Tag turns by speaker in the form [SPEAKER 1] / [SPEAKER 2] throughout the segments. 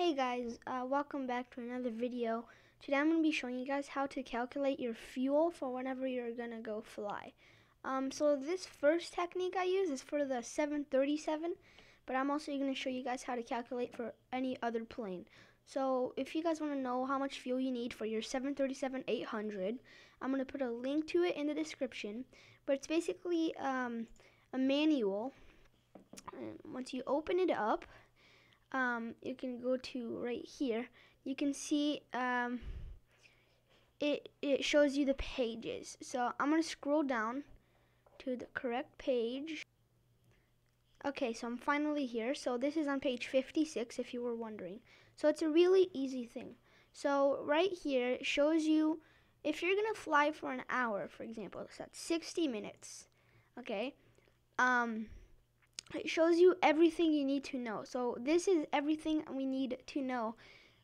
[SPEAKER 1] Hey guys, uh, welcome back to another video. Today I'm going to be showing you guys how to calculate your fuel for whenever you're going to go fly. Um, so this first technique I use is for the 737, but I'm also going to show you guys how to calculate for any other plane. So if you guys want to know how much fuel you need for your 737-800, I'm going to put a link to it in the description, but it's basically um, a manual. And once you open it up, um, you can go to right here. You can see um, it, it shows you the pages. So I'm going to scroll down to the correct page. Okay, so I'm finally here. So this is on page 56 if you were wondering. So it's a really easy thing. So right here it shows you if you're going to fly for an hour, for example, so that's 60 minutes. Okay? Um, it shows you everything you need to know. So this is everything we need to know.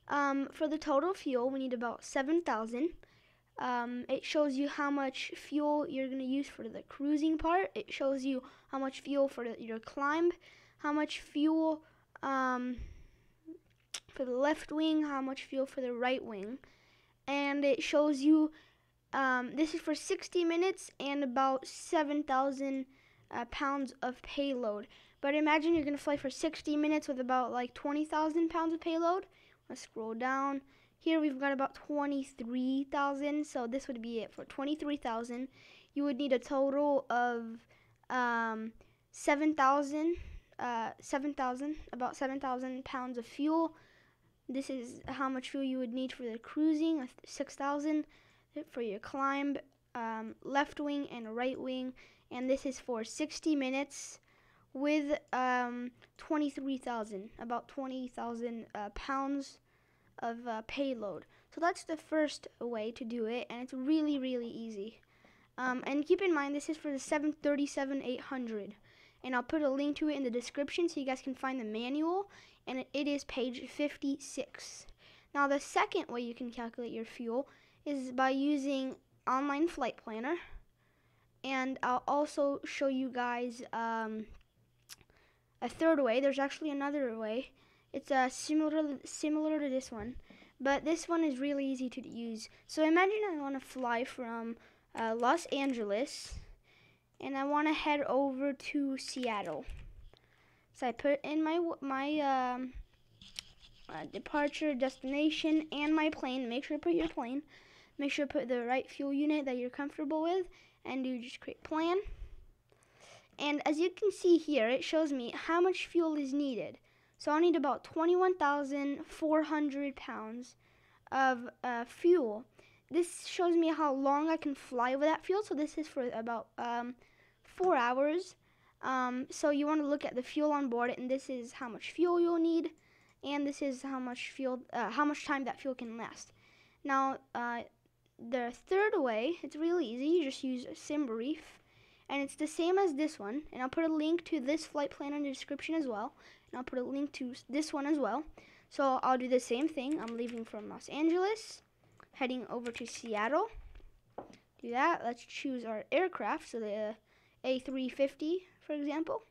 [SPEAKER 1] Um, for the total fuel, we need about 7,000. Um, it shows you how much fuel you're going to use for the cruising part. It shows you how much fuel for the, your climb, how much fuel um, for the left wing, how much fuel for the right wing. And it shows you, um, this is for 60 minutes and about 7,000 uh, pounds of payload. But imagine you're going to fly for 60 minutes with about like 20,000 pounds of payload. Let's scroll down. Here we've got about 23,000. So this would be it for 23,000. You would need a total of um, 7,000, uh, 7,000, about 7,000 pounds of fuel. This is how much fuel you would need for the cruising, 6,000 for your climb, um, left wing and right wing and this is for 60 minutes with um, 23,000, about 20,000 uh, pounds of uh, payload. So that's the first way to do it, and it's really, really easy. Um, and keep in mind, this is for the 737-800, and I'll put a link to it in the description so you guys can find the manual, and it is page 56. Now, the second way you can calculate your fuel is by using Online Flight Planner and I'll also show you guys um, a third way. There's actually another way. It's uh, similar similar to this one, but this one is really easy to use. So imagine I want to fly from uh, Los Angeles, and I want to head over to Seattle. So I put in my my um, uh, departure, destination, and my plane. Make sure to put your plane. Make sure to put the right fuel unit that you're comfortable with, and you just create plan. And as you can see here, it shows me how much fuel is needed. So I'll need about 21,400 pounds of uh, fuel. This shows me how long I can fly with that fuel. So this is for about um, four hours. Um, so you want to look at the fuel on board, and this is how much fuel you'll need, and this is how much fuel, uh, how much time that fuel can last. Now, uh, the third way, it's really easy. You just use SimBrief, and it's the same as this one. And I'll put a link to this flight plan in the description as well. And I'll put a link to this one as well. So I'll do the same thing. I'm leaving from Los Angeles, heading over to Seattle. Do that. Let's choose our aircraft. So the A350, for example.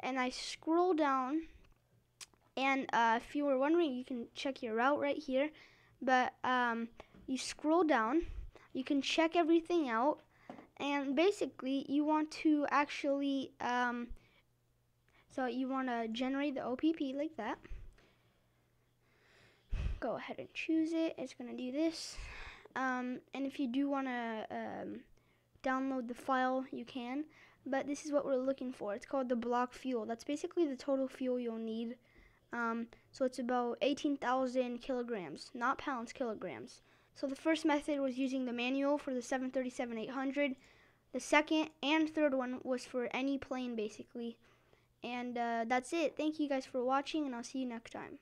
[SPEAKER 1] And I scroll down. And uh, if you were wondering, you can check your route right here. But um, you scroll down, you can check everything out, and basically you want to actually, um, so you want to generate the OFP like that. Go ahead and choose it. It's going to do this. Um, and if you do want to um, download the file, you can. But this is what we're looking for. It's called the block fuel. That's basically the total fuel you'll need. Um, so it's about 18,000 kilograms, not pounds, kilograms. So the first method was using the manual for the 737-800. The second and third one was for any plane basically. And uh, that's it. Thank you guys for watching and I'll see you next time.